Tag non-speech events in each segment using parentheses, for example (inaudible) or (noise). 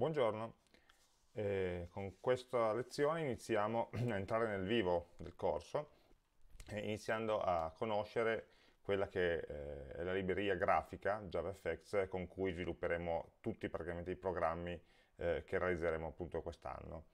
Buongiorno, eh, con questa lezione iniziamo (clears throat) a entrare nel vivo del corso, eh, iniziando a conoscere quella che eh, è la libreria grafica JavaFX con cui svilupperemo tutti praticamente i programmi eh, che realizzeremo appunto quest'anno.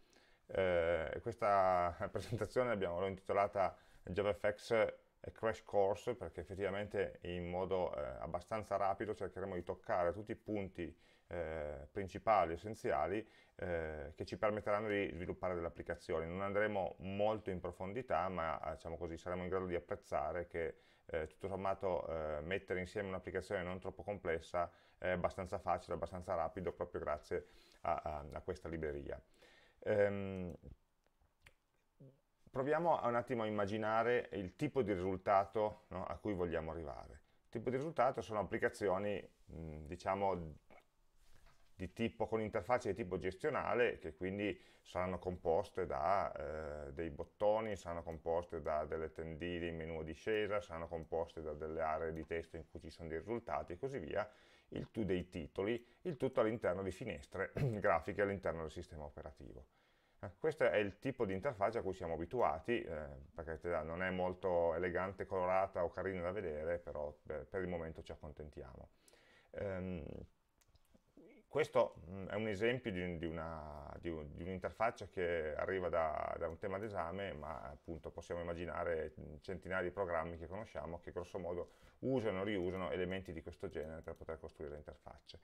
Eh, questa (laughs) presentazione l'abbiamo intitolata JavaFX crash course perché effettivamente in modo eh, abbastanza rapido cercheremo di toccare tutti i punti eh, principali, essenziali, eh, che ci permetteranno di sviluppare delle applicazioni. Non andremo molto in profondità, ma diciamo così, saremo in grado di apprezzare che eh, tutto sommato eh, mettere insieme un'applicazione non troppo complessa è abbastanza facile, abbastanza rapido, proprio grazie a, a, a questa libreria. Ehm, proviamo un attimo a immaginare il tipo di risultato no, a cui vogliamo arrivare. Il tipo di risultato sono applicazioni, mh, diciamo, di tipo, con interfacce di tipo gestionale che quindi saranno composte da eh, dei bottoni, saranno composte da delle tendine in menu discesa, saranno composte da delle aree di testo in cui ci sono dei risultati e così via, il tu dei titoli, il tutto all'interno di finestre (clears throat) grafiche all'interno del sistema operativo. Eh, questo è il tipo di interfaccia a cui siamo abituati, eh, perché non è molto elegante, colorata o carina da vedere, però beh, per il momento ci accontentiamo. Um, questo mm, è un esempio di, un'interfaccia un che arriva da, da un tema d'esame, ma appunto possiamo immaginare centinaia di programmi che conosciamo che grosso modo usano riusano elementi di questo genere per poter costruire interfacce.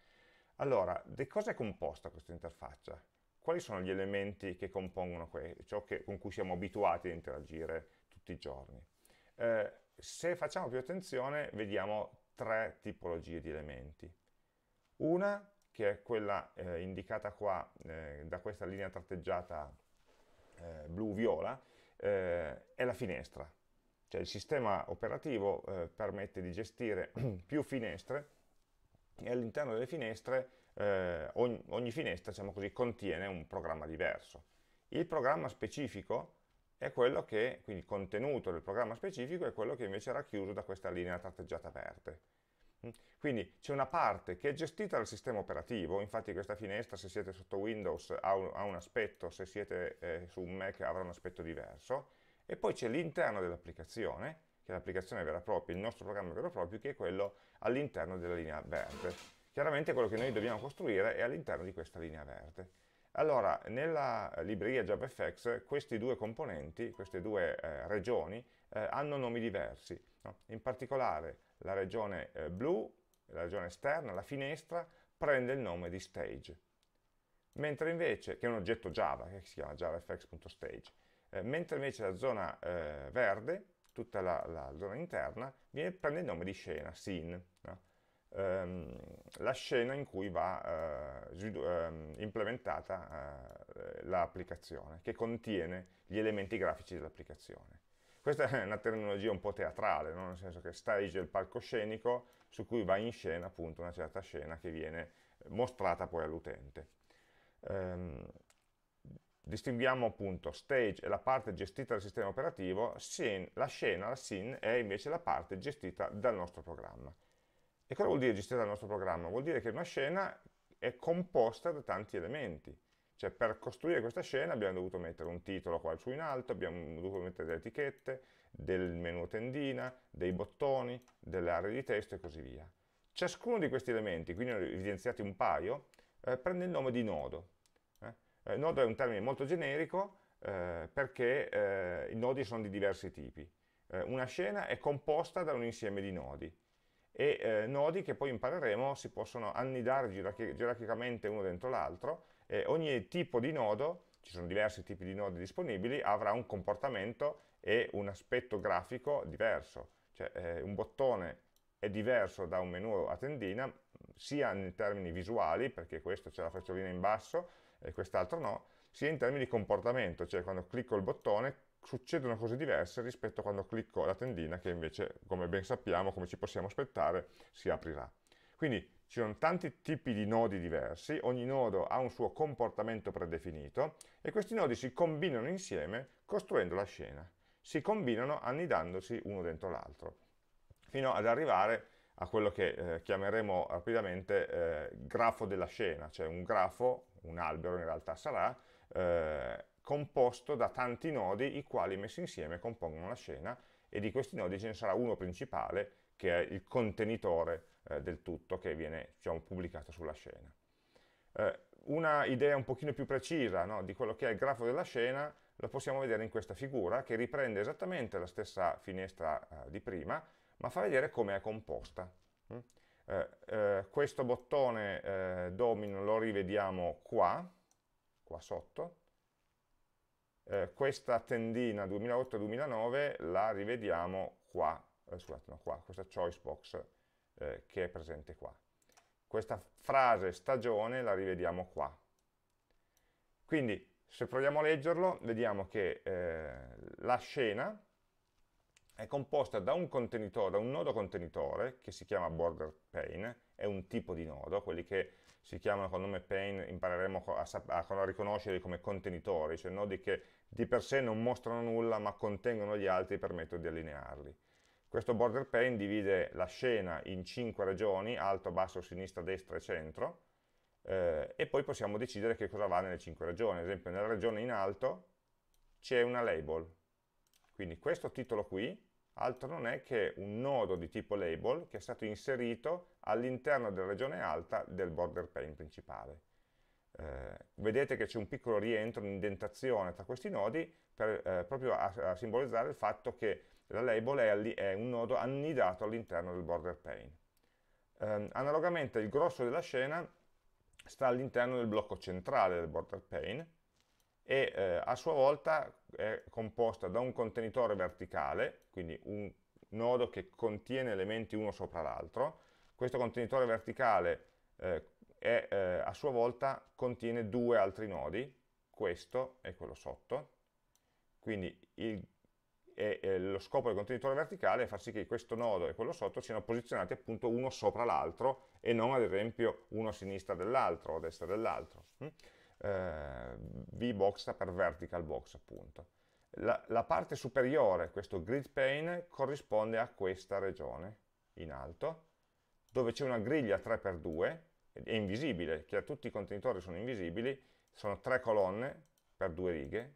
Allora, di cosa è composta questa interfaccia? Quali sono gli elementi che compongono ciò che, con cui siamo abituati a interagire tutti i giorni? Eh, se facciamo più attenzione, vediamo tre tipologie di elementi. Una che è quella eh, indicata qua eh, da questa linea tratteggiata eh, blu-viola, eh, è la finestra. Cioè il sistema operativo eh, permette di gestire (clears throat) più finestre e all'interno delle finestre, eh, ogni, ogni, finestra diciamo così, contiene un programma diverso. Il programma specifico è quello che, quindi il contenuto del programma specifico è quello che invece è racchiuso da questa linea tratteggiata verde. Mm. Quindi c'è una parte che è gestita dal sistema operativo, infatti questa finestra se siete sotto Windows ha un, ha un aspetto, se siete eh, su un Mac avrà un aspetto diverso, e poi c'è l'interno dell'applicazione, che è l'applicazione vera e propria, il nostro programma vero e proprio, che è quello all'interno della linea verde. Chiaramente quello che noi dobbiamo costruire è all'interno di questa linea verde. Allora, nella libreria JavaFX questi due componenti, queste due eh, regioni, eh, hanno nomi diversi. No? In particolare la regione eh, blu, la regione esterna, la finestra, prende il nome di stage. Mentre invece, che è un oggetto Java, che si chiama javafx.stage, eh, mentre invece la zona eh, verde, tutta la, la, zona interna, viene, prende il nome di scena, scene. No? Ehm, la scena in cui va eh, ehm, implementata eh, l'applicazione, che contiene gli elementi grafici dell'applicazione. Questa è una terminologia un po' teatrale, no? nel senso che stage è il palcoscenico su cui va in scena appunto una certa scena che viene mostrata poi all'utente. Um, distinguiamo appunto stage è la parte gestita dal sistema operativo, scene, la scena, la scene, è invece la parte gestita dal nostro programma. E cosa vuol dire gestita dal nostro programma? Vuol dire che una scena è composta da tanti elementi. Cioè per costruire questa scena abbiamo dovuto mettere un titolo qua su in alto, abbiamo dovuto mettere delle etichette, del menu tendina, dei bottoni, delle aree di testo e così via. Ciascuno di questi elementi, quindi ne ho evidenziati un paio, eh, prende il nome di nodo. Eh? Eh, nodo è un termine molto generico eh, perché eh, i nodi sono di diversi tipi. Eh, una scena è composta da un insieme di nodi e nodi che poi impareremo si possono annidare gerarchicamente uno dentro l'altro eh, ogni tipo di nodo, ci sono diversi tipi di nodi disponibili, avrà un comportamento e un aspetto grafico diverso. Cioè eh, un bottone è diverso da un menu a tendina, sia in termini visuali, perché questo c'è la frecciolina in basso e quest'altro no, sia in termini di comportamento, cioè quando clicco il bottone succedono cose diverse rispetto a quando clicco la tendina che invece, come ben sappiamo, come ci possiamo aspettare, si aprirà. Quindi ci sono tanti tipi di nodi diversi, ogni nodo ha un suo comportamento predefinito e questi nodi si combinano insieme costruendo la scena. Si combinano annidandosi uno dentro l'altro, fino ad arrivare a quello che eh, chiameremo rapidamente eh, grafo della scena, cioè un grafo un albero in realtà sarà, eh, composto da tanti nodi i quali messi insieme compongono la scena e di questi nodi ce ne sarà uno principale che è il contenitore eh, del tutto che viene diciamo, pubblicato sulla scena. Eh, una idea un pochino più precisa no, di quello che è il grafo della scena lo possiamo vedere in questa figura che riprende esattamente la stessa finestra eh, di prima ma fa vedere come è composta. Mm? Eh, eh, questo bottone eh, domino lo rivediamo qua, qua sotto, eh, questa tendina 2008-2009 la rivediamo qua, eh, scusate, no, qua, questa choice box eh, che è presente qua. Questa frase stagione la rivediamo qua. Quindi se proviamo a leggerlo vediamo che la scena è composta da un contenitore, da un nodo contenitore che si chiama border pane, è un tipo di nodo, quelli che si chiamano con nome pane impareremo a, a, a riconoscerli come contenitori, cioè nodi che di per sé non mostrano nulla ma contengono gli altri e permettono di allinearli. Questo border pane divide la scena in cinque regioni, alto, basso, sinistra, destra e centro, eh, e poi possiamo decidere che cosa va nelle cinque regioni. Ad esempio nella regione in alto c'è una label, quindi questo titolo qui altro non è che un nodo di tipo label che è stato inserito all'interno della regione alta del border pane principale. Eh, vedete che c'è un piccolo rientro, un'indentazione tra questi nodi per, eh, proprio a, a, simbolizzare il fatto che la label è, è un nodo annidato all'interno del border pane. Eh, analogamente il grosso della scena sta all'interno del blocco centrale del border pane e eh, a sua volta è composta da un contenitore verticale, quindi un nodo che contiene elementi uno sopra l'altro. Questo contenitore verticale eh, è, eh, a sua volta contiene due altri nodi, questo e quello sotto. Quindi il, e, e lo scopo del contenitore verticale è far sì che questo nodo e quello sotto siano posizionati appunto uno sopra l'altro e non ad esempio uno a sinistra dell'altro o a destra dell'altro. Hm? Eh, VBox per vertical box appunto. La, la, parte superiore, questo grid pane, corrisponde a questa regione in alto, dove c'è una griglia 3x2, è invisibile, che tutti i contenitori sono invisibili, sono tre colonne per due righe,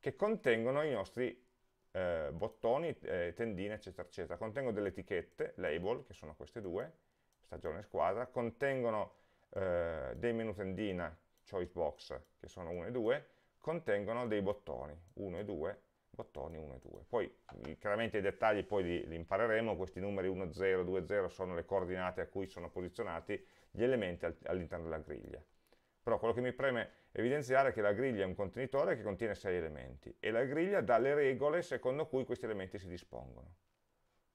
che contengono i nostri eh, bottoni, eh, tendine, eccetera, eccetera. Contengono delle etichette, label, che sono queste due, stagione squadra, contengono eh, dei menu tendina choice box, che sono 1 e 2, contengono dei bottoni, 1 e 2, bottoni 1 e 2. Poi chiaramente i dettagli poi li, li impareremo, questi numeri 1, 0, 2, 0 sono le coordinate a cui sono posizionati gli elementi all'interno della griglia. Però quello che mi preme evidenziare è che la griglia è un contenitore che contiene 6 elementi e la griglia dà le regole secondo cui questi elementi si dispongono.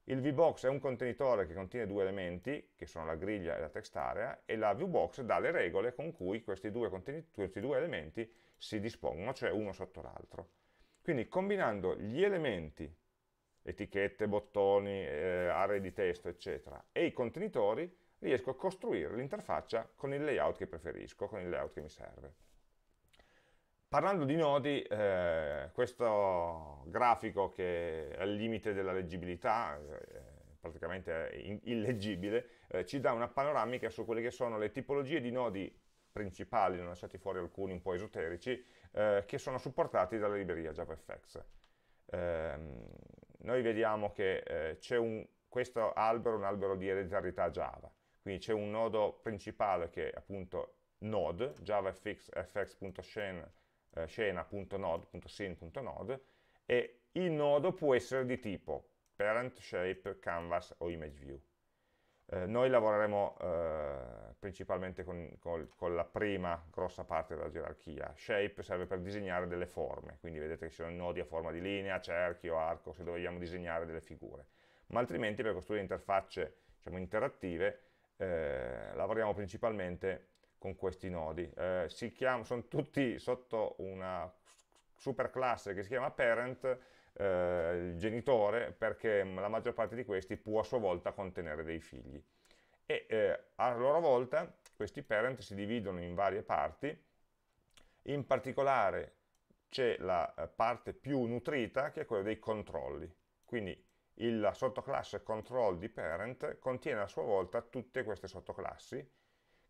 Il VBox è un contenitore che contiene due elementi, che sono la griglia e la text area, e la VBox dà le regole con cui questi due, questi due elementi si dispongono, cioè uno sotto l'altro. Quindi combinando gli elementi, etichette, bottoni, eh, aree di testo, eccetera, e i contenitori, riesco a costruire l'interfaccia con il layout che preferisco, con il layout che mi serve. Parlando di nodi, eh, questo grafico che è al limite della leggibilità, eh, praticamente è illeggibile, eh, ci dà una panoramica su quelle che sono le tipologie di nodi principali, non lasciati fuori alcuni un po' esoterici, eh, che sono supportati dalla libreria JavaFX. Ehm, noi vediamo che eh, c'è questo albero, un albero di ereditarietà Java, quindi c'è un nodo principale che è appunto node, javafx.fx.shen eh, scena.node.sin.node e il nodo può essere di tipo parent, shape, canvas o image view. Eh, noi lavoreremo eh, principalmente con, con, con, la prima grossa parte della gerarchia. Shape serve per disegnare delle forme, quindi vedete che ci sono nodi a forma di linea, cerchio, arco, se vogliamo disegnare delle figure. Ma altrimenti per costruire interfacce diciamo, interattive eh, lavoriamo principalmente con questi nodi. Eh, chiama, sono tutti sotto una superclasse che si chiama parent, eh, il genitore, perché la maggior parte di questi può a sua volta contenere dei figli. E eh, a loro volta questi parent si dividono in varie parti, in particolare c'è la eh, parte più nutrita che è quella dei controlli. Quindi la sottoclasse control di parent contiene a sua volta tutte queste sottoclassi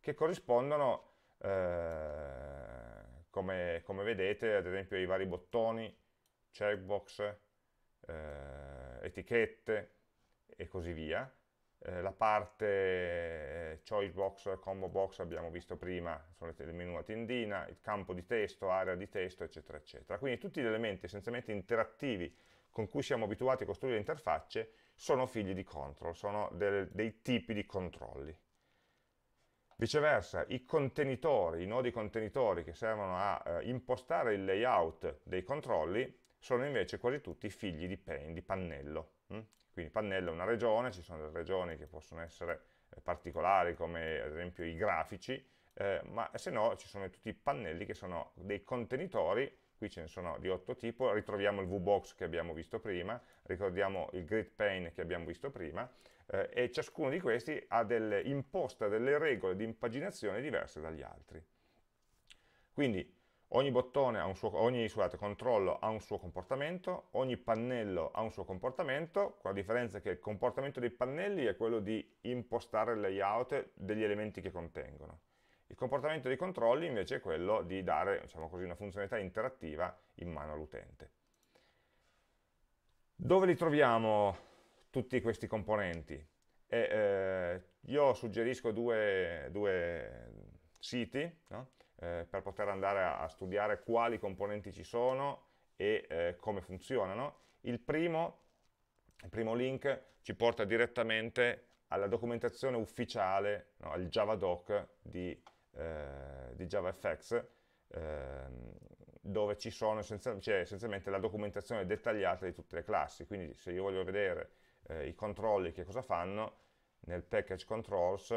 che corrispondono eh, come, come, vedete, ad esempio i vari bottoni, checkbox, eh, etichette e così via. Eh, la parte eh, choice box, combo box abbiamo visto prima, sono il menu a tendina, il campo di testo, area di testo, eccetera, eccetera. Quindi tutti gli elementi essenzialmente interattivi con cui siamo abituati a costruire interfacce sono figli di control, sono del, dei tipi di controlli. Viceversa, i contenitori, i nodi contenitori che servono a eh, impostare il layout dei controlli sono invece quasi tutti figli di pane, di pannello. Hm? Quindi pannello è una regione, ci sono delle regioni che possono essere eh, particolari come ad esempio i grafici, eh, ma se no ci sono tutti i pannelli che sono dei contenitori qui ce ne sono di otto tipi, ritroviamo il VBox che abbiamo visto prima, ricordiamo il grid pane che abbiamo visto prima, eh, e ciascuno di questi ha delle, imposta delle regole di impaginazione diverse dagli altri. Quindi ogni bottone ha un suo, ogni scusate, controllo ha un suo comportamento, ogni pannello ha un suo comportamento, con la differenza che il comportamento dei pannelli è quello di impostare il layout degli elementi che contengono. Il comportamento dei controlli invece è quello di dare diciamo così, una funzionalità interattiva in mano all'utente. Dove li troviamo tutti questi componenti? E, eh, io suggerisco due, due siti no? eh, per poter andare a, a, studiare quali componenti ci sono e eh, come funzionano. Il primo, il primo link ci porta direttamente alla documentazione ufficiale, no, al Javadoc di eh, di JavaFX eh, dove c'è essenzialmente la documentazione dettagliata di tutte le classi, quindi se io voglio vedere eh, i controlli che cosa fanno, nel package controls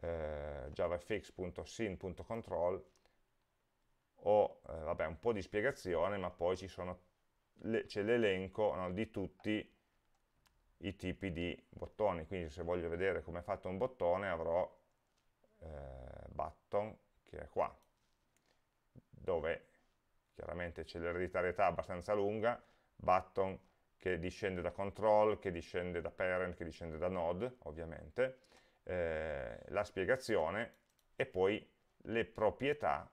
eh, javafx.sin.control ho eh, vabbè, un po' di spiegazione, ma poi c'è l'elenco no, di tutti i tipi di bottoni, quindi se voglio vedere come è fatto un bottone avrò eh, button che è qua, dove chiaramente c'è l'ereditarietà abbastanza lunga, button che discende da control, che discende da parent, che discende da node, ovviamente, eh, la spiegazione e poi le proprietà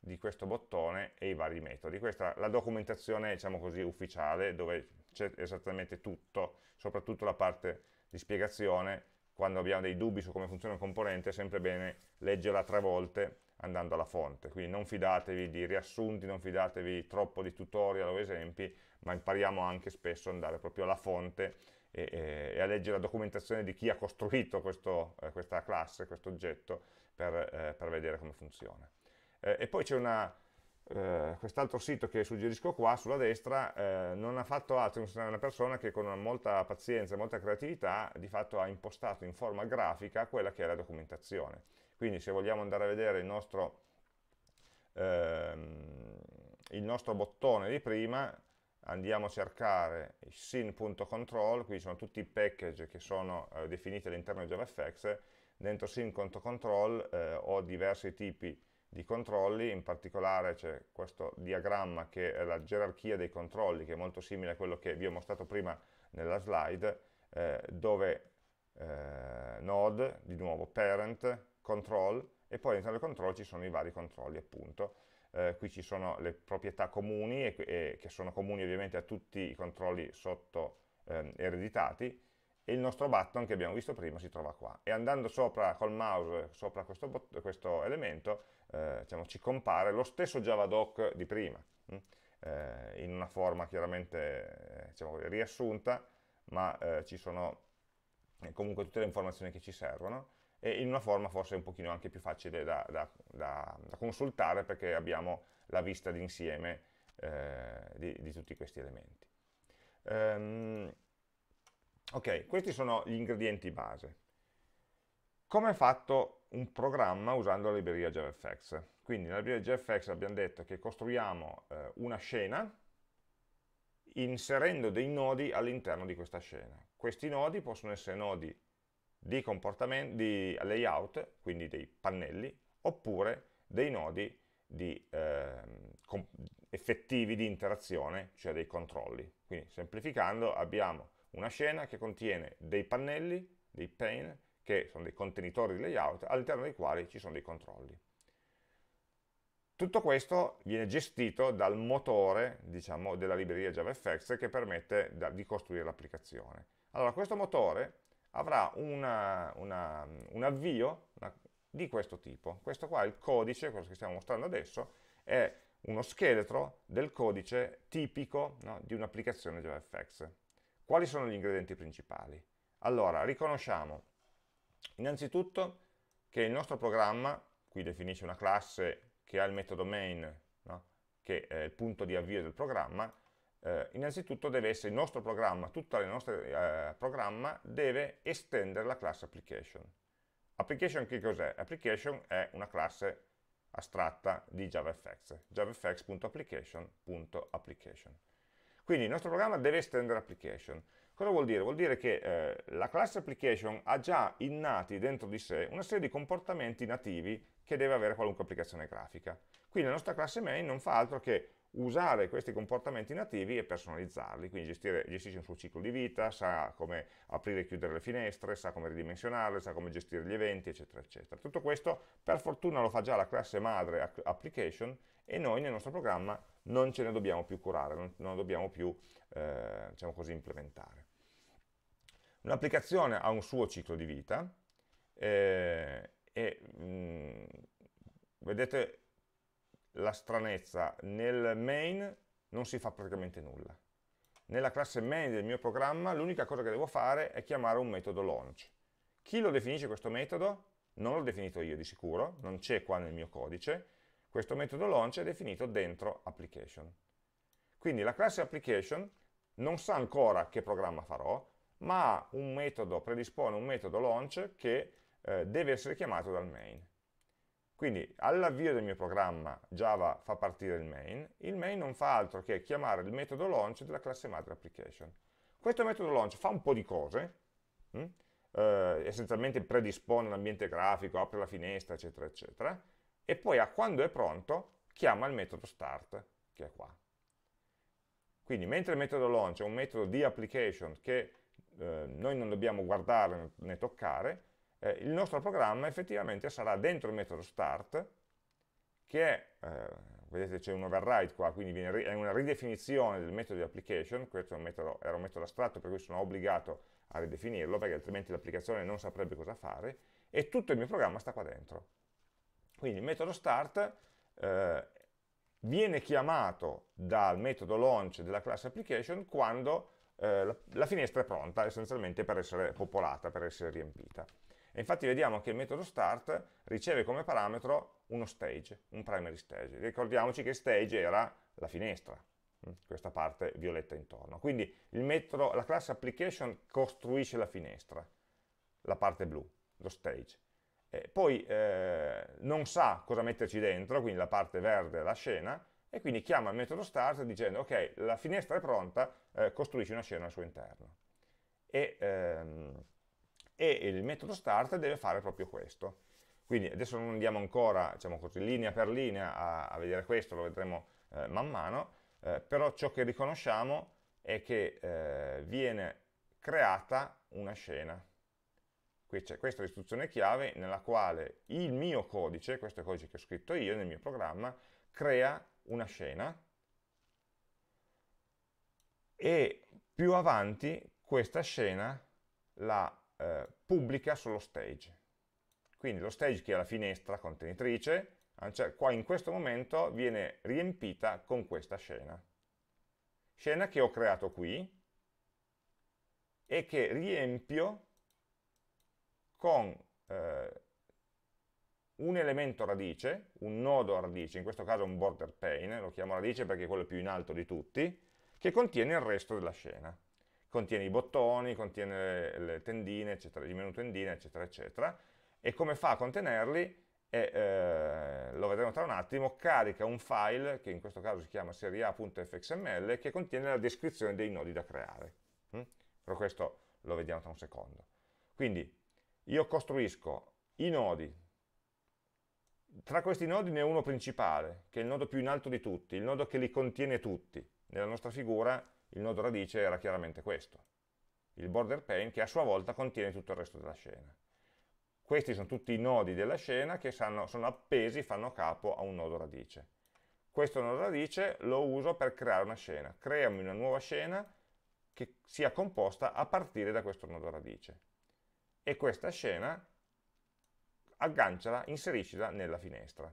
di questo bottone e i vari metodi. Questa è la documentazione, diciamo così, ufficiale, dove c'è esattamente tutto, soprattutto la parte di spiegazione quando abbiamo dei dubbi su come funziona un componente è sempre bene leggerla tre volte andando alla fonte, quindi non fidatevi di riassunti, non fidatevi troppo di tutorial o esempi, ma impariamo anche spesso ad andare proprio alla fonte e, e, e a leggere la documentazione di chi ha costruito questo, eh, questa classe, questo oggetto, per, eh, per vedere come funziona. Eh, e poi c'è una, eh, quest'altro sito che suggerisco qua sulla destra eh, non ha fatto altro, è una persona che con molta pazienza e molta creatività di fatto ha impostato in forma grafica quella che è la documentazione. Quindi se vogliamo andare a vedere il nostro, ehm, il nostro bottone di prima, andiamo a cercare sin.control, qui sono tutti i package che sono eh, definiti all'interno di JavaFX, dentro sin.control eh, ho diversi tipi di controlli, in particolare c'è questo diagramma che è la gerarchia dei controlli, che è molto simile a quello che vi ho mostrato prima nella slide, eh, dove eh, node, di nuovo parent, control, e poi all'interno del control ci sono i vari controlli appunto. Eh, qui ci sono le proprietà comuni, e, e, che sono comuni ovviamente a tutti i controlli sotto ehm, ereditati, e il nostro button che abbiamo visto prima si trova qua. E andando sopra col mouse sopra questo, questo elemento eh, diciamo, ci compare lo stesso javadoc di prima, hm? eh, in una forma chiaramente diciamo, riassunta, ma eh, ci sono eh, comunque tutte le informazioni che ci servono, e in una forma forse un pochino anche più facile da, da, da, da consultare perché abbiamo la vista d'insieme eh, di, di, tutti questi elementi. Um, ok, questi sono gli ingredienti base. Come è fatto un programma usando la libreria JavaFX? Quindi nella libreria JavaFX abbiamo detto che costruiamo eh, una scena inserendo dei nodi all'interno di questa scena. Questi nodi possono essere nodi di, di layout, quindi dei pannelli, oppure dei nodi di, eh, effettivi di interazione, cioè dei controlli. Quindi semplificando abbiamo una scena che contiene dei pannelli, dei pane, che sono dei contenitori di layout, all'interno dei quali ci sono dei controlli. Tutto questo viene gestito dal motore diciamo, della libreria JavaFX che permette da, di costruire l'applicazione. Allora, questo motore avrà una, una, un avvio di questo tipo. Questo qua è il codice, quello che stiamo mostrando adesso, è uno scheletro del codice tipico no, di un'applicazione JavaFX. Quali sono gli ingredienti principali? Allora, riconosciamo innanzitutto che il nostro programma, qui definisce una classe che ha il metodo main, no, che è il punto di avvio del programma, eh, innanzitutto deve essere il nostro programma, tutto il nostro eh, programma deve estendere la classe application. Application che cos'è? Application è una classe astratta di JavaFX, javafx.application.application. Quindi il nostro programma deve estendere application. Cosa vuol dire? Vuol dire che eh, la classe application ha già innati dentro di sé una serie di comportamenti nativi che deve avere qualunque applicazione grafica. Quindi la nostra classe main non fa altro che usare questi comportamenti nativi e personalizzarli, quindi gestire, gestisce un suo ciclo di vita, sa come aprire e chiudere le finestre, sa come ridimensionarle, sa come gestire gli eventi, eccetera, eccetera. Tutto questo per fortuna lo fa già la classe madre application e noi nel nostro programma non ce ne dobbiamo più curare, non, non dobbiamo più eh, diciamo così, implementare. Un'applicazione ha un suo ciclo di vita eh, e mh, mm, vedete la stranezza, nel main non si fa praticamente nulla. Nella classe main del mio programma l'unica cosa che devo fare è chiamare un metodo launch. Chi lo definisce questo metodo? Non l'ho definito io di sicuro, non c'è qua nel mio codice. Questo metodo launch è definito dentro application. Quindi la classe application non sa ancora che programma farò, ma un metodo, predispone un metodo launch che eh, deve essere chiamato dal main. Quindi all'avvio del mio programma Java fa partire il main, il main non fa altro che chiamare il metodo launch della classe madre application. Questo metodo launch fa un po' di cose, hm? eh, essenzialmente predispone l'ambiente grafico, apre la finestra, eccetera, eccetera, e poi a quando è pronto chiama il metodo start, che è qua. Quindi mentre il metodo launch è un metodo di application che eh, noi non dobbiamo guardare né toccare, eh, il nostro programma effettivamente sarà dentro il metodo start, che è, eh, vedete c'è un override qua, quindi viene, è una ridefinizione del metodo di application, questo un metodo, era un metodo astratto per cui sono obbligato a ridefinirlo, perché altrimenti l'applicazione non saprebbe cosa fare, e tutto il mio programma sta qua dentro. Quindi il metodo start eh, viene chiamato dal metodo launch della classe application quando eh, la, la, finestra è pronta essenzialmente per essere popolata, per essere riempita. E infatti vediamo che il metodo start riceve come parametro uno stage, un primary stage. Ricordiamoci che stage era la finestra, hm, questa parte violetta intorno. Quindi metodo, la classe application costruisce la finestra, la parte blu, lo stage. E poi eh, non sa cosa metterci dentro, quindi la parte verde è la scena, e quindi chiama il metodo start dicendo ok, la finestra è pronta, eh, costruisci una scena al suo interno. E, ehm, e il metodo start deve fare proprio questo. Quindi adesso non andiamo ancora, diciamo così, linea per linea a, a vedere questo, lo vedremo eh, man mano, eh, però ciò che riconosciamo è che eh, viene creata una scena. Qui c'è questa istruzione chiave nella quale il mio codice, questo è il codice che ho scritto io nel mio programma, crea una scena e più avanti questa scena la eh, pubblica sullo stage. Quindi lo stage che è la finestra contenitrice, cioè qua in questo momento viene riempita con questa scena. Scena che ho creato qui e che riempio con eh, un elemento radice, un nodo radice, in questo caso un border pane, lo chiamo radice perché è quello più in alto di tutti, che contiene il resto della scena contiene i bottoni, contiene le, tendine, eccetera, i menu tendine, eccetera, eccetera, e come fa a contenerli? E, eh, lo vedremo tra un attimo, carica un file, che in questo caso si chiama seria.fxml, che contiene la descrizione dei nodi da creare. Mm? Però questo lo vediamo tra un secondo. Quindi io costruisco i nodi, tra questi nodi ne ho uno principale, che è il nodo più in alto di tutti, il nodo che li contiene tutti. Nella nostra figura il nodo radice era chiaramente questo, il border pane che a sua volta contiene tutto il resto della scena. Questi sono tutti i nodi della scena che sono appesi, fanno capo a un nodo radice. Questo nodo radice lo uso per creare una scena. Creami una nuova scena che sia composta a partire da questo nodo radice. E questa scena agganciala, inseriscila nella finestra.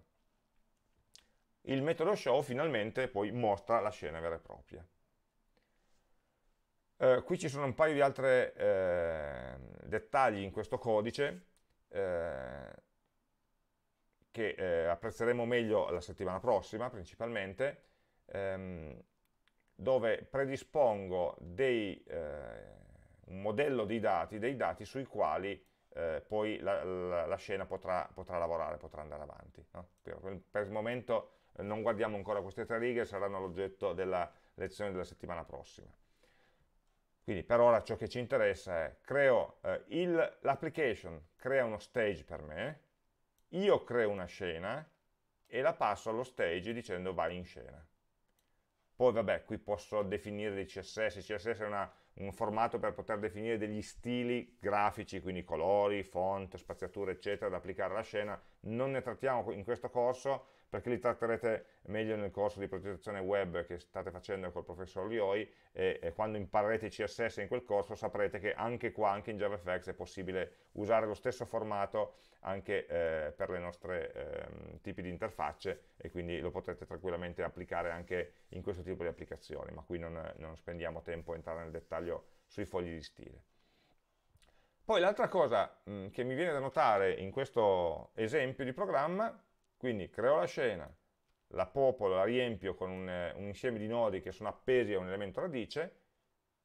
Il metodo show finalmente poi mostra la scena vera e propria. Eh, qui ci sono un paio di altri eh, dettagli in questo codice eh, che eh, apprezzeremo meglio la settimana prossima principalmente, ehm, dove predispongo dei, eh, un modello di dati, dei dati sui quali eh, poi la, la, la, scena potrà, potrà, lavorare, potrà andare avanti. No? Per, per, il momento non guardiamo ancora queste tre righe, saranno l'oggetto della lezione della settimana prossima. Quindi per ora ciò che ci interessa è, creo eh, l'application, crea uno stage per me, io creo una scena e la passo allo stage dicendo vai in scena. Poi vabbè, qui posso definire dei CSS, CSS è una, un formato per poter definire degli stili grafici, quindi colori, font, spaziature, eccetera, da applicare alla scena. Non ne trattiamo in questo corso, perché li tratterete meglio nel corso di progettazione web che state facendo col professor Lioi e, e, quando imparerete CSS in quel corso saprete che anche qua, anche in JavaFX è possibile usare lo stesso formato anche eh, per le nostre eh, tipi di interfacce e quindi lo potrete tranquillamente applicare anche in questo tipo di applicazioni, ma qui non, non spendiamo tempo a entrare nel dettaglio sui fogli di stile. Poi l'altra cosa mh, che mi viene da notare in questo esempio di programma quindi creo la scena, la popolo, la riempio con un, un insieme di nodi che sono appesi a un elemento radice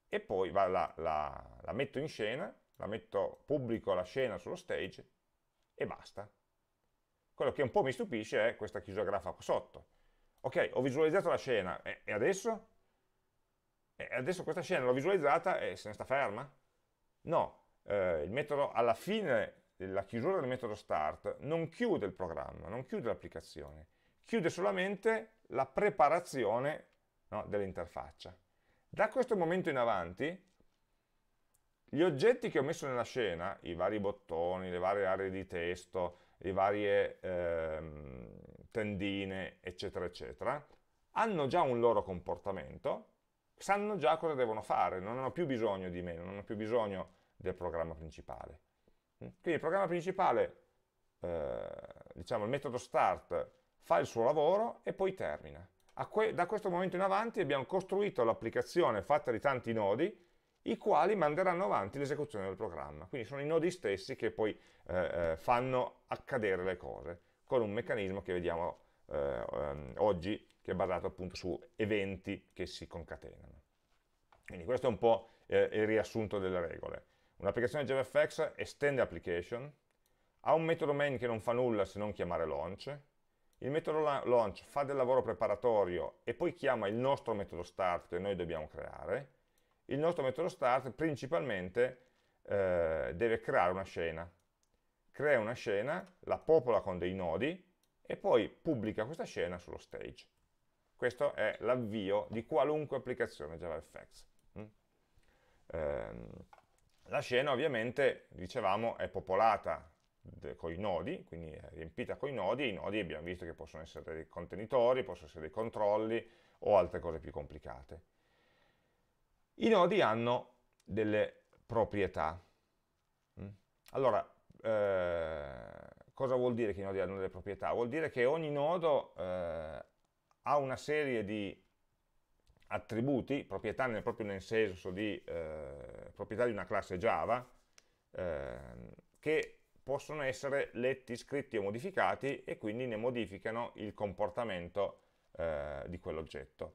e poi va, la, la, la metto in scena, la metto, pubblico la scena sullo stage e basta. Quello che un po' mi stupisce è questa chiusura grafa qua sotto. Ok, ho visualizzato la scena, e, e adesso? E adesso questa scena l'ho visualizzata e se ne sta ferma? No, eh, il metodo alla fine la chiusura del metodo start non chiude il programma, non chiude l'applicazione, chiude solamente la preparazione no, dell'interfaccia. Da questo momento in avanti, gli oggetti che ho messo nella scena, i vari bottoni, le varie aree di testo, le varie ehm, tendine, eccetera, eccetera, hanno già un loro comportamento, sanno già cosa devono fare, non hanno più bisogno di me, non hanno più bisogno del programma principale. Quindi il programma principale, eh, diciamo il metodo start, fa il suo lavoro e poi termina. Que da questo momento in avanti abbiamo costruito l'applicazione fatta di tanti nodi, i quali manderanno avanti l'esecuzione del programma. Quindi sono i nodi stessi che poi eh, eh fanno accadere le cose, con un meccanismo che vediamo eh, um, oggi, che è basato appunto su eventi che si concatenano. Quindi questo è un po' eh, il riassunto delle regole. Un'applicazione JavaFX estende application, ha un metodo main che non fa nulla se non chiamare launch, il metodo launch fa del lavoro preparatorio e poi chiama il nostro metodo start che noi dobbiamo creare, il nostro metodo start principalmente eh, deve creare una scena, crea una scena, la popola con dei nodi e poi pubblica questa scena sullo stage. Questo è l'avvio di qualunque applicazione JavaFX. Mm? Ehm, la scena ovviamente, dicevamo, è popolata con i nodi, quindi è riempita con i nodi, i nodi abbiamo visto che possono essere dei contenitori, possono essere dei controlli o altre cose più complicate. I nodi hanno delle proprietà. Mm? Allora, eh, cosa vuol dire che i nodi hanno delle proprietà? Vuol dire che ogni nodo eh, ha una serie di attributi, proprietà nel, proprio nel senso di eh, proprietà di una classe Java, eh, che possono essere letti, scritti o modificati e quindi ne modificano il comportamento eh, di quell'oggetto.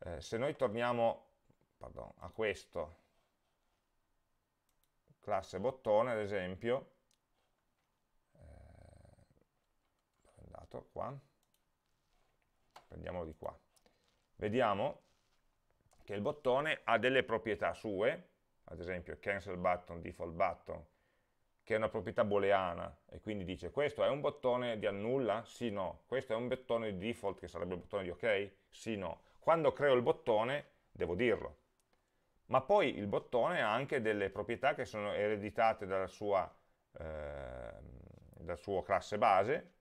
Eh, se noi torniamo pardon, a questo classe bottone, ad esempio, eh, qua, prendiamolo di qua, vediamo che il bottone ha delle proprietà sue, ad esempio cancel button, default button, che è una proprietà booleana e quindi dice questo è un bottone di annulla? Sì, no. Questo è un bottone di default che sarebbe il bottone di ok? Sì, no. Quando creo il bottone devo dirlo. Ma poi il bottone ha anche delle proprietà che sono ereditate dalla sua eh, dal suo classe base,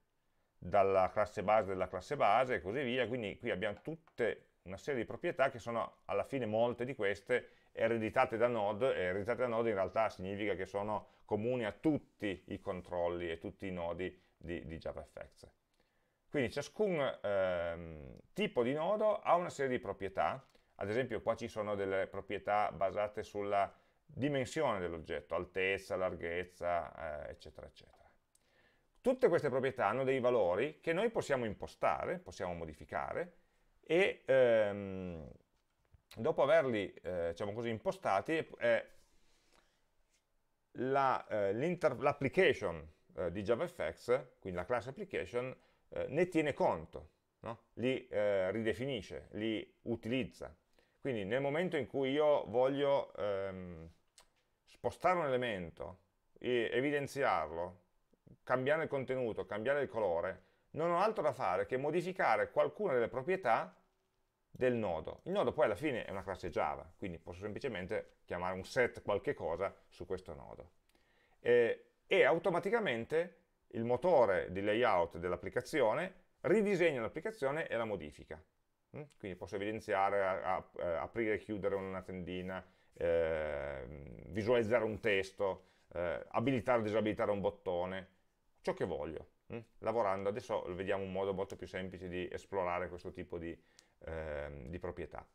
dalla classe base della classe base e così via, quindi qui abbiamo tutte una serie di proprietà che sono alla fine molte di queste ereditate da node, e ereditate da node in realtà significa che sono comuni a tutti i controlli e tutti i nodi di, di JavaFX. Quindi ciascun ehm, tipo di nodo ha una serie di proprietà, ad esempio qua ci sono delle proprietà basate sulla dimensione dell'oggetto, altezza, larghezza, eh, eccetera, eccetera. Tutte queste proprietà hanno dei valori che noi possiamo impostare, possiamo modificare e ehm, dopo averli eh, diciamo così, impostati eh, l'application la, eh, di JavaFX, quindi la classe application, eh, ne tiene conto, no? li eh, ridefinisce, li utilizza. Quindi nel momento in cui io voglio ehm, spostare un elemento, evidenziarlo, cambiare il contenuto, cambiare il colore, non ho altro da fare che modificare qualcuna delle proprietà del nodo. Il nodo poi alla fine è una classe Java, quindi posso semplicemente chiamare un set qualche cosa su questo nodo. E, e automaticamente il motore di layout dell'applicazione ridisegna l'applicazione e la modifica. Mm? Quindi posso evidenziare, a aprire e chiudere una tendina, eh, visualizzare un testo, eh, abilitare o disabilitare un bottone, ciò che voglio. Hm? Lavorando adesso vediamo un modo molto più semplice di esplorare questo tipo di, eh, di proprietà.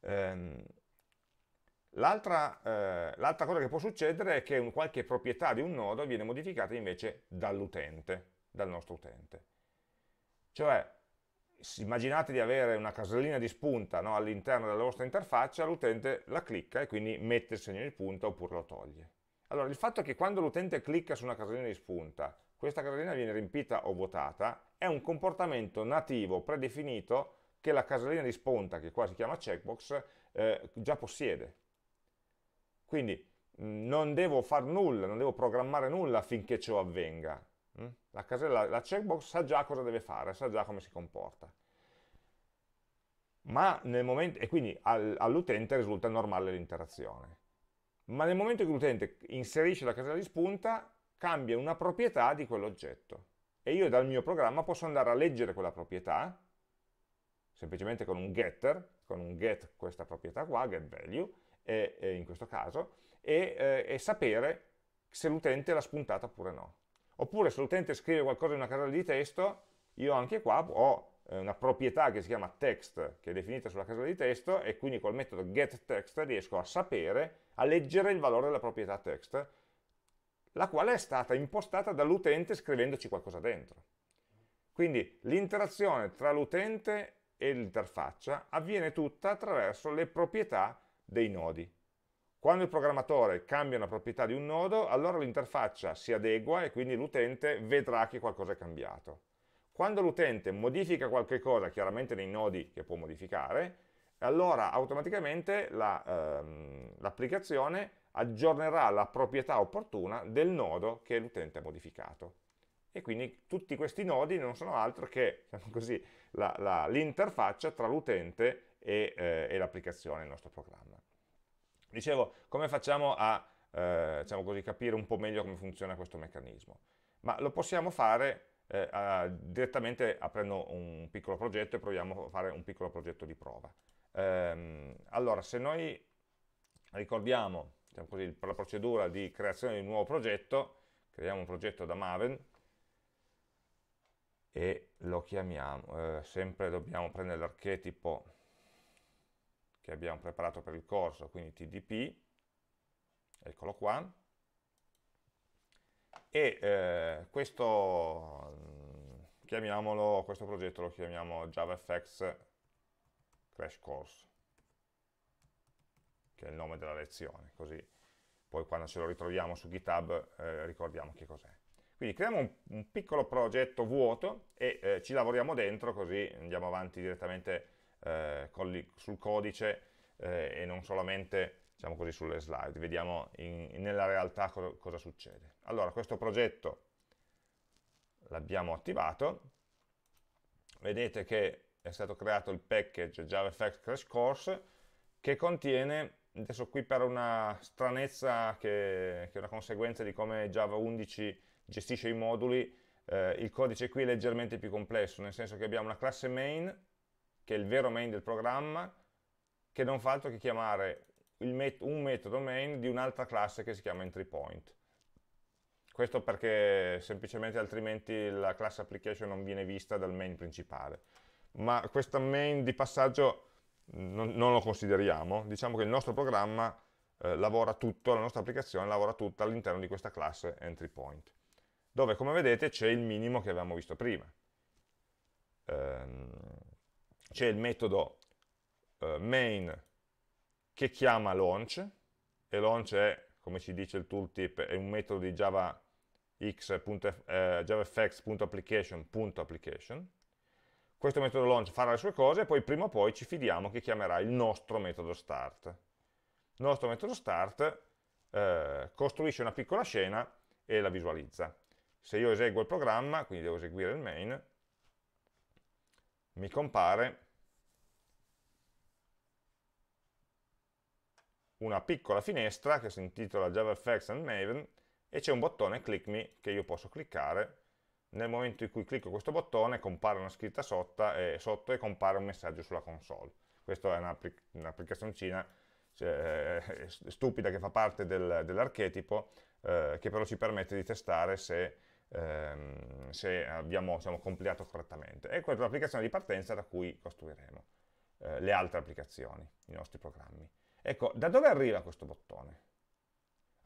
Ehm, L'altra eh, cosa che può succedere è che un, qualche proprietà di un nodo viene modificata invece dall'utente, dal nostro utente. Cioè, immaginate di avere una casellina di spunta no, all'interno della vostra interfaccia, l'utente la clicca e quindi mette il segno di punta oppure lo toglie. Allora, il fatto che quando l'utente clicca su una casellina di spunta, questa casellina viene riempita o vuotata, è un comportamento nativo, predefinito, che la casellina di spunta, che qua si chiama checkbox, eh, già possiede. Quindi non devo fare nulla, non devo programmare nulla affinché ciò avvenga. La, casella, la checkbox sa già cosa deve fare, sa già come si comporta. Ma nel momento, e quindi al, all'utente risulta normale l'interazione ma nel momento che l'utente inserisce la casella di spunta cambia una proprietà di quell'oggetto e io dal mio programma posso andare a leggere quella proprietà semplicemente con un getter, con un get questa proprietà qua, get value, e, e in questo caso, e, eh, e sapere se l'utente l'ha spuntata oppure no. Oppure se l'utente scrive qualcosa in una casella di testo, io anche qua ho eh, una proprietà che si chiama text, che è definita sulla casella di testo, e quindi col metodo getText riesco a sapere, a leggere il valore della proprietà text, la quale è stata impostata dall'utente scrivendoci qualcosa dentro. Quindi l'interazione tra l'utente e l'interfaccia avviene tutta attraverso le proprietà dei nodi. Quando il programmatore cambia una proprietà di un nodo, allora l'interfaccia si adegua e quindi l'utente vedrà che qualcosa è cambiato. Quando l'utente modifica qualche cosa, chiaramente nei nodi che può modificare, allora automaticamente l'applicazione la, ehm, aggiornerà la proprietà opportuna del nodo che l'utente ha modificato. E quindi tutti questi nodi non sono altro che l'interfaccia tra l'utente e, eh, e l'applicazione, il nostro programma. Dicevo, come facciamo a eh, diciamo così, capire un po' meglio come funziona questo meccanismo? Ma lo possiamo fare eh, a, direttamente aprendo un piccolo progetto e proviamo a fare un piccolo progetto di prova. Ehm, allora, se noi ricordiamo diciamo così, la procedura di creazione di un nuovo progetto, creiamo un progetto da Maven e lo chiamiamo, eh, sempre dobbiamo prendere l'archetipo che abbiamo preparato per il corso, quindi TDP, eccolo qua, e eh, questo, mm, questo progetto lo chiamiamo JavaFX Crash Course, che è il nome della lezione, così poi quando ce lo ritroviamo su GitHub eh, ricordiamo che cos'è. Quindi creiamo un, un, piccolo progetto vuoto e eh, ci lavoriamo dentro, così andiamo avanti direttamente eh, sul codice eh, e non solamente diciamo così, sulle slide, vediamo in, nella realtà cosa, cosa succede. Allora, questo progetto l'abbiamo attivato, vedete che è stato creato il package JavaFX Crash Course che contiene adesso qui per una stranezza che, che, è una conseguenza di come Java 11 gestisce i moduli, eh, il codice qui è leggermente più complesso, nel senso che abbiamo una classe main, che è il vero main del programma, che non fa altro che chiamare met un metodo main di un'altra classe che si chiama entry point. Questo perché semplicemente altrimenti la classe application non viene vista dal main principale. Ma questo main di passaggio non, non lo consideriamo, diciamo che il nostro programma eh, lavora tutto, la nostra applicazione lavora tutta all'interno di questa classe entry point, dove come vedete c'è il minimo che avevamo visto prima. Ehm, c'è il metodo eh, main che chiama launch, e launch è, come ci dice il tooltip, è un metodo di Java eh, javafx.application.application, questo metodo launch farà le sue cose e poi prima o poi ci fidiamo che chiamerà il nostro metodo start. Il nostro metodo start eh, costruisce una piccola scena e la visualizza. Se io eseguo il programma, quindi devo eseguire il main, mi compare una piccola finestra che si intitola JavaFX and Maven e c'è un bottone Click Me che io posso cliccare nel momento in cui clicco questo bottone compare una scritta sotto e, sotto e compare un messaggio sulla console. Questa è un'applicazioncina un cioè, eh, stupida che fa parte del, dell'archetipo, eh, che però ci permette di testare se, ehm, se abbiamo diciamo, compilato correttamente. E questa è l'applicazione di partenza da cui costruiremo eh, le altre applicazioni, i nostri programmi. Ecco, da dove arriva questo bottone?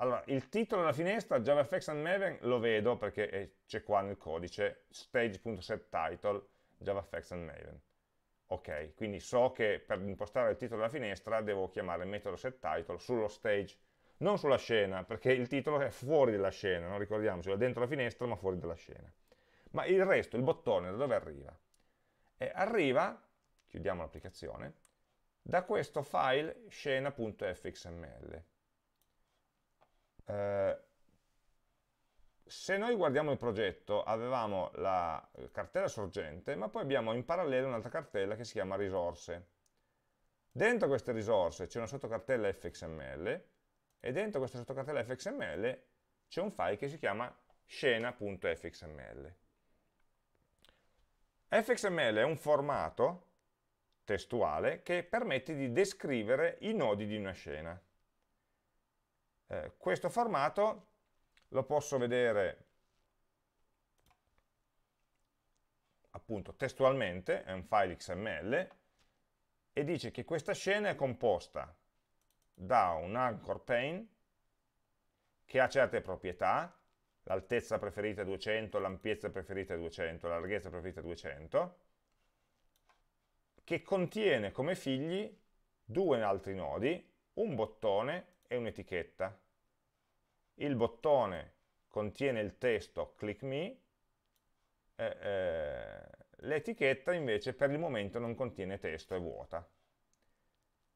Allora, il titolo della finestra, JavaFX and Maven, lo vedo perché c'è qua nel codice, stage.setTitle, JavaFX and Maven. Ok, quindi so che per impostare il titolo della finestra devo chiamare il metodo setTitle sullo stage, non sulla scena, perché il titolo è fuori dalla scena, non ricordiamoci, è dentro la finestra ma fuori dalla scena. Ma il resto, il bottone, da dove arriva? E arriva, chiudiamo l'applicazione, da questo file scena.fxml. Eh, se noi guardiamo il progetto avevamo la cartella sorgente, ma poi abbiamo in parallelo un'altra cartella che si chiama risorse. Dentro queste risorse c'è una sottocartella fxml e dentro questa sottocartella fxml c'è un file che si chiama scena.fxml. fxml è un formato testuale che permette di descrivere i nodi di una scena. Eh, questo formato lo posso vedere appunto testualmente, è un file XML, e dice che questa scena è composta da un anchor pane che ha certe proprietà, l'altezza preferita è 200, l'ampiezza preferita è 200, la larghezza preferita è 200, che contiene come figli due altri nodi, un bottone e un'etichetta. Il bottone contiene il testo click me, eh, eh, l'etichetta invece per il momento non contiene testo, è vuota.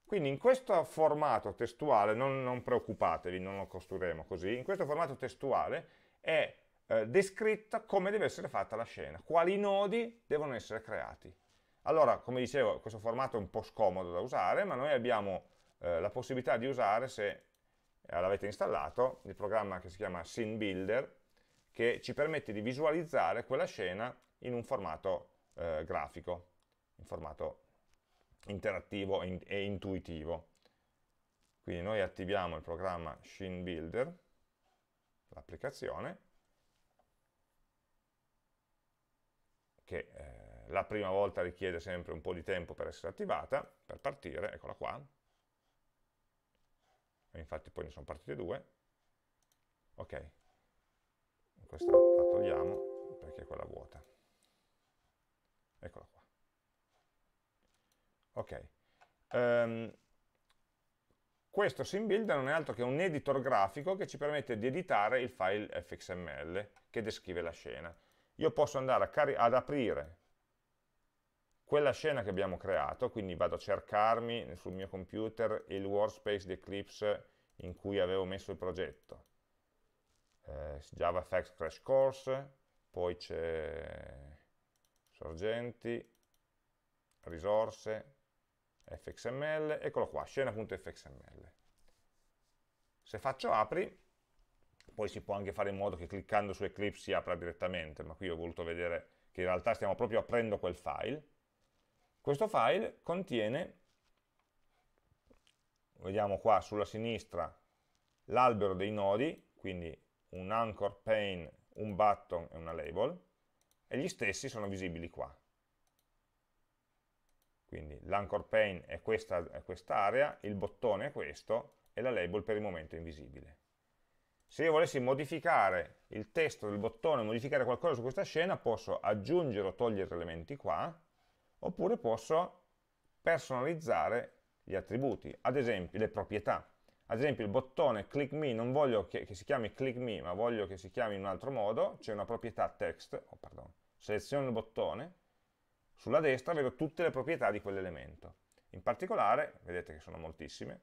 Quindi in questo formato testuale, non, non preoccupatevi, non lo costruiremo così, in questo formato testuale è eh, descritta come deve essere fatta la scena, quali nodi devono essere creati. Allora, come dicevo, questo formato è un po' scomodo da usare, ma noi abbiamo eh, la possibilità di usare, se eh, l'avete installato, il programma che si chiama Scene Builder, che ci permette di visualizzare quella scena in un formato eh, grafico, in formato interattivo e intuitivo. Quindi noi attiviamo il programma Scene Builder, l'applicazione, che eh, la prima volta richiede sempre un po' di tempo per essere attivata, per partire, eccola qua, e infatti poi ne sono partite due, ok, questa la togliamo perché è quella vuota, eccola qua, ok, um, questo SimBuilder non è altro che un editor grafico che ci permette di editare il file fxml che descrive la scena. Io posso andare ad aprire quella scena che abbiamo creato, quindi vado a cercarmi sul mio computer il workspace di Eclipse in cui avevo messo il progetto, eh, JavaFX Crash Course, poi c'è sorgenti, risorse, fxml, eccolo qua, scena.fxml. Se faccio apri, poi si può anche fare in modo che cliccando su Eclipse si apra direttamente, ma qui ho voluto vedere che in realtà stiamo proprio aprendo quel file. Questo file contiene, vediamo qua sulla sinistra, l'albero dei nodi, quindi un anchor pane, un button e una label, e gli stessi sono visibili qua. Quindi l'anchor pane è questa, è quest'area, il bottone è questo e la label per il momento è invisibile. Se io volessi modificare il testo del bottone, modificare qualcosa su questa scena, posso aggiungere o togliere elementi qua, oppure posso personalizzare gli attributi, ad esempio le proprietà. Ad esempio il bottone click me non voglio che, che si chiami click me, ma voglio che si chiami in un altro modo, c'è una proprietà text, oh, pardon, seleziono il bottone, sulla destra vedo tutte le proprietà di quell'elemento. In particolare, vedete che sono moltissime,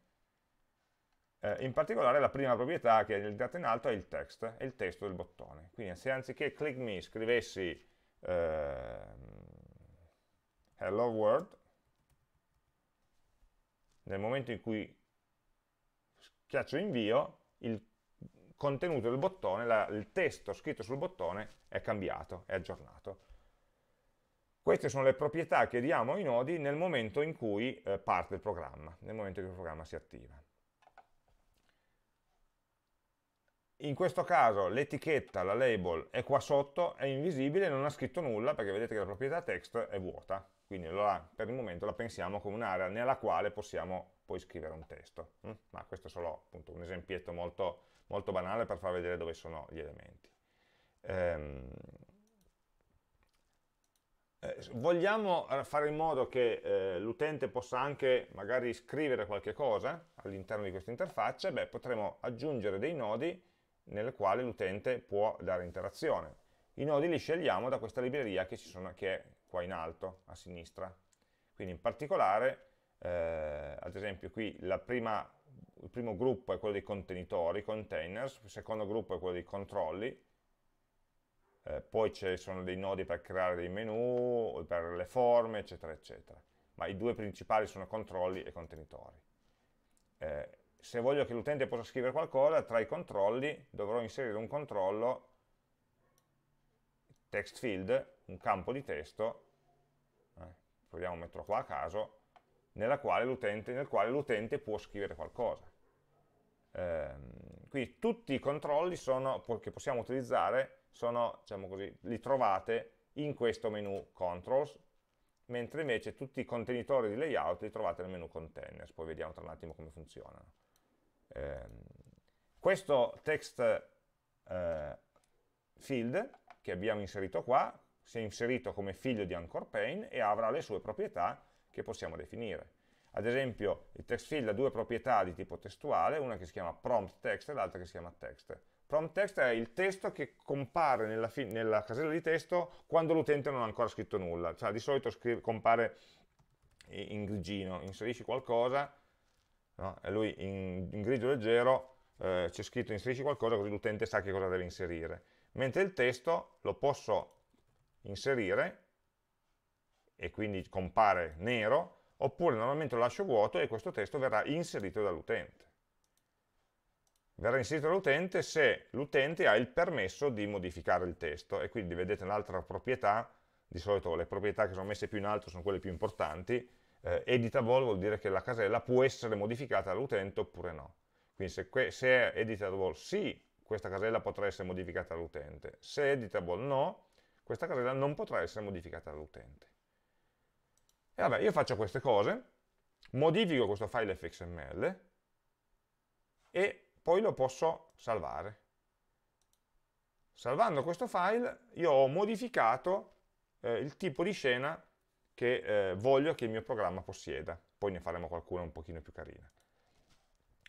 eh, in particolare la prima proprietà che è indicata in alto è il text, è il testo del bottone. Quindi se anziché click me scrivessi eh, hello world, nel momento in cui schiaccio invio, il contenuto del bottone, la, il testo scritto sul bottone è cambiato, è aggiornato. Queste sono le proprietà che diamo ai nodi nel momento in cui eh, parte il programma, nel momento in cui il programma si attiva. In questo caso l'etichetta, la label, è qua sotto, è invisibile, non ha scritto nulla perché vedete che la proprietà text è vuota. Quindi allora per il momento la pensiamo come un'area nella quale possiamo poi scrivere un testo. Mm? Ma questo è solo appunto, un esempietto molto, molto, banale per far vedere dove sono gli elementi. Ehm, eh, vogliamo fare in modo che eh, l'utente possa anche magari scrivere qualche cosa all'interno di questa interfaccia, beh, potremo aggiungere dei nodi nel quale l'utente può dare interazione. I nodi li scegliamo da questa libreria che, sono, che è qua in alto, a sinistra. Quindi in particolare, eh, ad esempio qui prima, il primo gruppo è quello dei contenitori, containers, il secondo gruppo è quello dei controlli, eh, poi ci sono dei nodi per creare dei menu, per le forme, eccetera, eccetera. Ma i due principali sono controlli e contenitori. Eh, se voglio che l'utente possa scrivere qualcosa, tra i controlli dovrò inserire un controllo text field, un campo di testo, eh, proviamo a metterlo qua a caso, nel quale l'utente può scrivere qualcosa. Eh, quindi tutti i controlli sono, che possiamo utilizzare sono, diciamo così, li trovate in questo menu controls, mentre invece tutti i contenitori di layout li trovate nel menu containers, poi vediamo tra un attimo come funzionano. Eh, questo text eh, field che abbiamo inserito qua si è inserito come figlio di anchor pane e avrà le sue proprietà che possiamo definire. Ad esempio il text field ha due proprietà di tipo testuale, una che si chiama prompt text e l'altra che si chiama text. Prompt text è il testo che compare nella, nella casella di testo quando l'utente non ha ancora scritto nulla, cioè di solito compare in grigino, inserisci qualcosa no? e lui in, in grigio leggero eh, c'è scritto inserisci qualcosa così l'utente sa che cosa deve inserire, mentre il testo lo posso inserire e quindi compare nero, oppure normalmente lo lascio vuoto e questo testo verrà inserito dall'utente. Verrà inserito dall'utente se l'utente ha il permesso di modificare il testo e quindi vedete un'altra proprietà, di solito le proprietà che sono messe più in alto sono quelle più importanti, eh, editable vuol dire che la casella può essere modificata dall'utente oppure no. Quindi se, se, è editable sì, questa casella potrà essere modificata dall'utente, se è editable no, questa casella non potrà essere modificata dall'utente. E vabbè, io faccio queste cose, modifico questo file fxml e poi lo posso salvare. Salvando questo file io ho modificato eh, il tipo di scena che eh, voglio che il mio programma possieda. Poi ne faremo qualcuna un pochino più carina.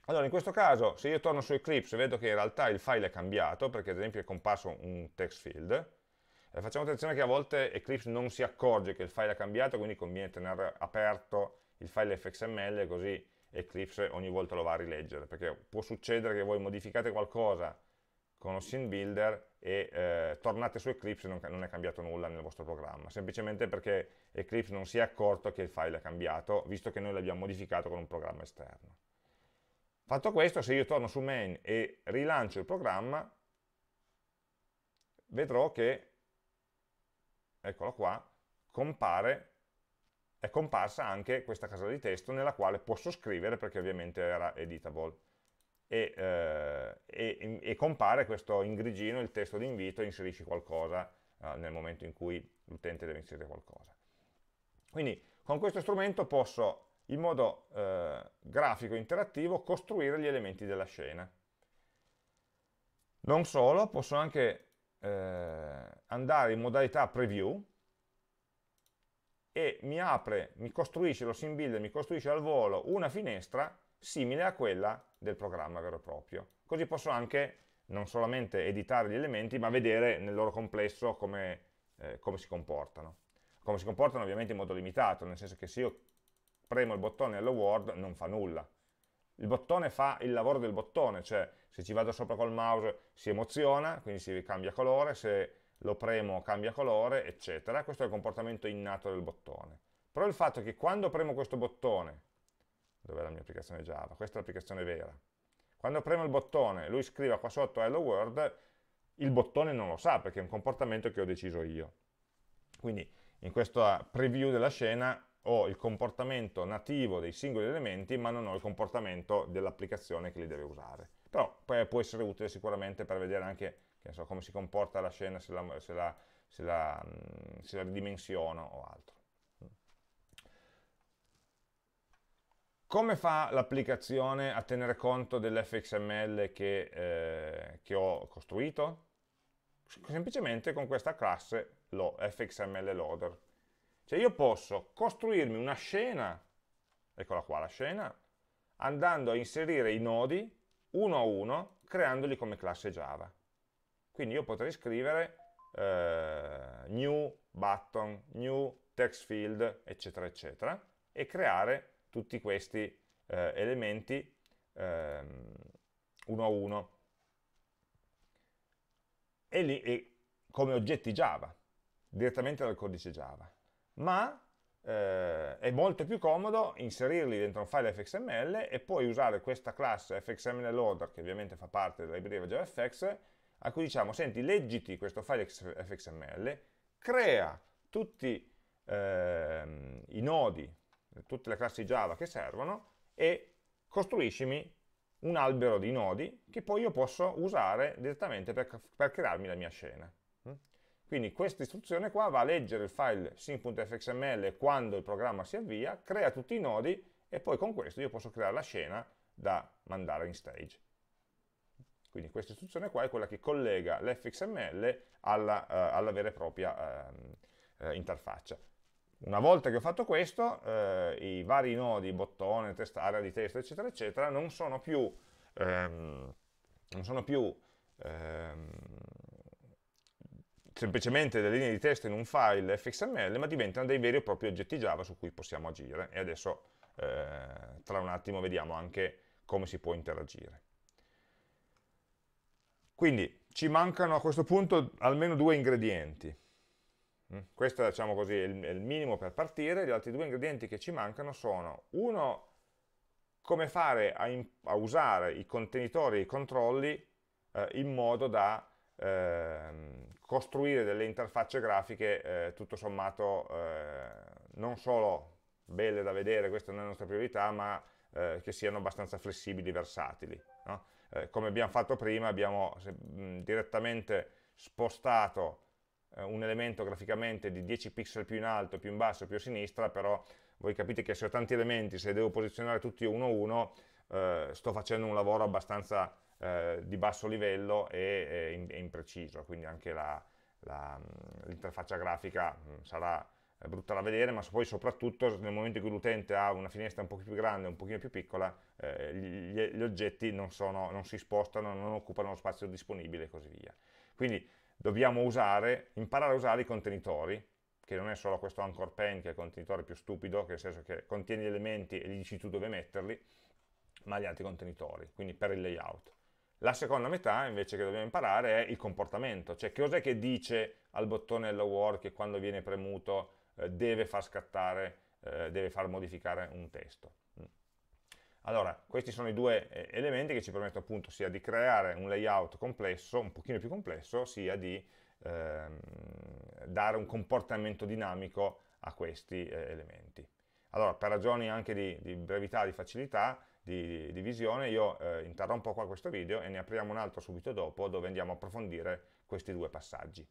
Allora, in questo caso, se io torno su Eclipse, vedo che in realtà il file è cambiato, perché ad esempio è comparso un text field. Eh, facciamo attenzione che a volte Eclipse non si accorge che il file è cambiato, quindi conviene tenere aperto il file fxml, così Eclipse ogni volta lo va a rileggere, perché può succedere che voi modificate qualcosa con lo scene builder e eh, tornate su Eclipse e non, non, è cambiato nulla nel vostro programma, semplicemente perché Eclipse non si è accorto che il file è cambiato, visto che noi l'abbiamo modificato con un programma esterno. Fatto questo, se io torno su main e rilancio il programma, vedrò che, eccolo qua, compare, è comparsa anche questa casella di testo nella quale posso scrivere perché ovviamente era editable. E, eh, e, e compare questo in grigino il testo di invito, inserisci qualcosa eh, nel momento in cui l'utente deve inserire qualcosa. Quindi con questo strumento posso in modo eh, grafico interattivo costruire gli elementi della scena. Non solo, posso anche eh, andare in modalità preview e mi apre, mi costruisce lo sim builder, mi costruisce al volo una finestra simile a quella del programma vero e proprio. Così posso anche non solamente editare gli elementi, ma vedere nel loro complesso come, eh, come si comportano. Come si comportano ovviamente in modo limitato, nel senso che se io premo il bottone Hello World non fa nulla. Il bottone fa il lavoro del bottone, cioè se ci vado sopra col mouse si emoziona, quindi si cambia colore, se lo premo cambia colore, eccetera. Questo è il comportamento innato del bottone. Però il fatto che quando premo questo bottone, dov'è la mia applicazione Java? Questa è l'applicazione vera. Quando premo il bottone lui scriva qua sotto Hello World, il bottone non lo sa perché è un comportamento che ho deciso io. Quindi in questa preview della scena ho il comportamento nativo dei singoli elementi, ma non ho il comportamento dell'applicazione che li deve usare. Però può essere utile sicuramente per vedere anche so, come si comporta la scena, se la, se la, se la, mm, se la ridimensiono o altro. Come fa l'applicazione a tenere conto dell'fxml che, eh, che ho costruito? Semplicemente con questa classe lo, fxml loader cioè io posso costruirmi una scena, eccola qua la scena, andando a inserire i nodi uno a uno, creandoli come classe Java. Quindi io potrei scrivere eh, new button, new text field, eccetera, eccetera, e creare tutti questi eh, elementi eh, uno a uno. E lì e come oggetti Java, direttamente dal codice Java ma eh, è molto più comodo inserirli dentro un file fxml e poi usare questa classe fxml che ovviamente fa parte della libreria JavaFX, a cui diciamo, senti, leggiti questo file fxml, crea tutti eh, i nodi, tutte le classi Java che servono e costruiscimi un albero di nodi che poi io posso usare direttamente per, per crearmi la mia scena. Quindi questa istruzione qua va a leggere il file sim.fxml quando il programma si avvia, crea tutti i nodi e poi con questo io posso creare la scena da mandare in stage. Quindi questa istruzione qua è quella che collega l'fxml alla, uh, alla, vera e propria uh, uh, interfaccia. Una volta che ho fatto questo, i vari nodi, bottone, test area di testo, eccetera, eccetera, non sono più, um, non sono più um, semplicemente delle linee di testo in un file fxml, ma diventano dei veri e propri oggetti Java su cui possiamo agire. E adesso eh, tra un attimo vediamo anche come si può interagire. Quindi ci mancano a questo punto almeno due ingredienti. Mm, questo diciamo così, è, il, minimo per partire, gli altri due ingredienti che ci mancano sono uno, come fare a, a usare i contenitori e i controlli eh, in modo da eh, costruire delle interfacce grafiche eh, tutto sommato eh, non solo belle da vedere, questa è la nostra priorità, ma eh, che siano abbastanza flessibili, versatili. No? Eh, come abbiamo fatto prima, abbiamo mh, direttamente spostato eh, un elemento graficamente di 10 pixel più in alto, più in basso, più a sinistra, però voi capite che se ho tanti elementi, se devo posizionare tutti uno a uno, sto facendo un lavoro abbastanza eh, di basso livello e, e, impreciso, quindi anche l'interfaccia grafica mm, sarà eh, brutta da vedere, ma poi soprattutto nel momento in cui l'utente ha una finestra un po' più grande, un pochino più piccola, eh, gli, gli, oggetti non, sono, non, si spostano, non occupano lo spazio disponibile e così via. Quindi dobbiamo usare, imparare a usare i contenitori, che non è solo questo anchor pen che è il contenitore più stupido, che nel senso che contiene gli elementi e gli dici tu dove metterli, ma gli altri contenitori, quindi per il layout. La seconda metà invece che dobbiamo imparare è il comportamento, cioè cos'è che dice al bottone Hello World che quando viene premuto eh, deve far scattare, eh, deve far modificare un testo. Mm. Allora, questi sono i due eh, elementi che ci permettono appunto sia di creare un layout complesso, un pochino più complesso, sia di ehm, dare un comportamento dinamico a questi eh, elementi. Allora, per ragioni anche di, di brevità, di facilità, di, di visione, io eh, interrompo qua questo video e ne apriamo un altro subito dopo dove andiamo a approfondire questi due passaggi.